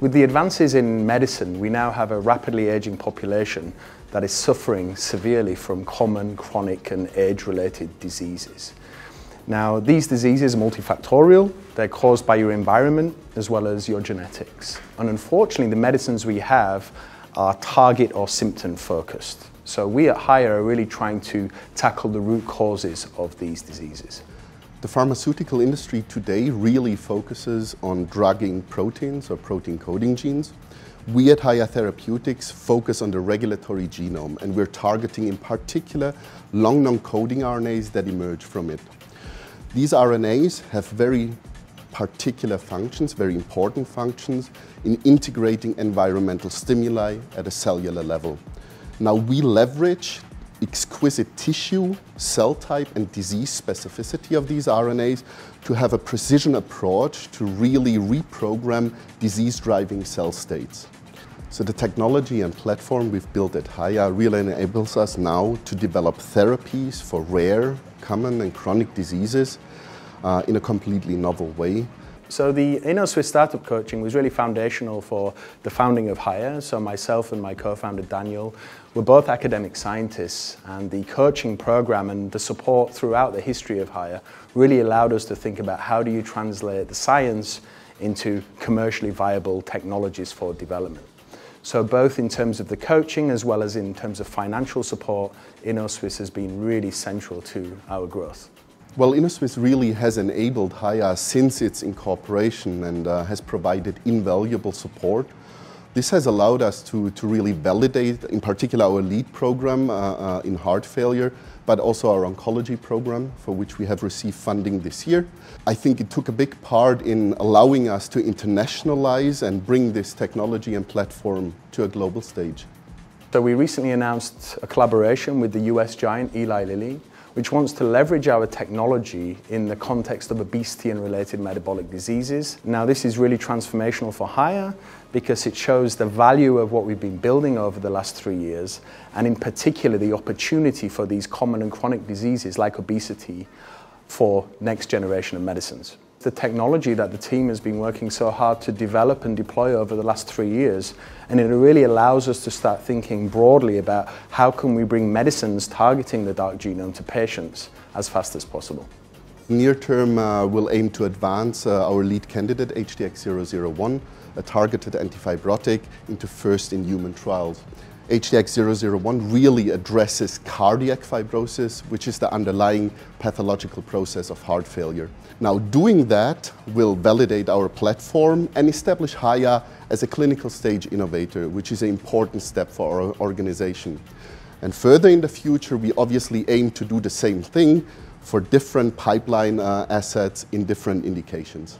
With the advances in medicine, we now have a rapidly aging population that is suffering severely from common, chronic and age-related diseases. Now, these diseases are multifactorial. They're caused by your environment as well as your genetics. And unfortunately, the medicines we have are target or symptom focused. So we at Haya are really trying to tackle the root causes of these diseases. The pharmaceutical industry today really focuses on drugging proteins or protein coding genes. We at Haya Therapeutics focus on the regulatory genome and we're targeting in particular long non-coding RNAs that emerge from it. These RNAs have very particular functions, very important functions in integrating environmental stimuli at a cellular level. Now we leverage exquisite tissue, cell type and disease specificity of these RNAs to have a precision approach to really reprogram disease-driving cell states. So the technology and platform we've built at Haya really enables us now to develop therapies for rare, common and chronic diseases uh, in a completely novel way so the Innosuisse Startup Coaching was really foundational for the founding of Haya. So myself and my co-founder Daniel were both academic scientists and the coaching program and the support throughout the history of Haya really allowed us to think about how do you translate the science into commercially viable technologies for development. So both in terms of the coaching as well as in terms of financial support, Innosuisse has been really central to our growth. Well, Innosuisse really has enabled Haya since its incorporation and uh, has provided invaluable support. This has allowed us to, to really validate, in particular, our lead program uh, uh, in heart failure, but also our oncology program, for which we have received funding this year. I think it took a big part in allowing us to internationalize and bring this technology and platform to a global stage. So we recently announced a collaboration with the US giant Eli Lilly which wants to leverage our technology in the context of obesity and related metabolic diseases. Now, this is really transformational for Haya because it shows the value of what we've been building over the last three years, and in particular, the opportunity for these common and chronic diseases like obesity for next generation of medicines the technology that the team has been working so hard to develop and deploy over the last three years. And it really allows us to start thinking broadly about how can we bring medicines targeting the dark genome to patients as fast as possible. Near term, uh, we'll aim to advance uh, our lead candidate, HTX001, a targeted antifibrotic, into first in human trials. HTX001 really addresses cardiac fibrosis, which is the underlying pathological process of heart failure. Now, doing that will validate our platform and establish Haya as a clinical stage innovator, which is an important step for our organization. And further in the future, we obviously aim to do the same thing for different pipeline uh, assets in different indications.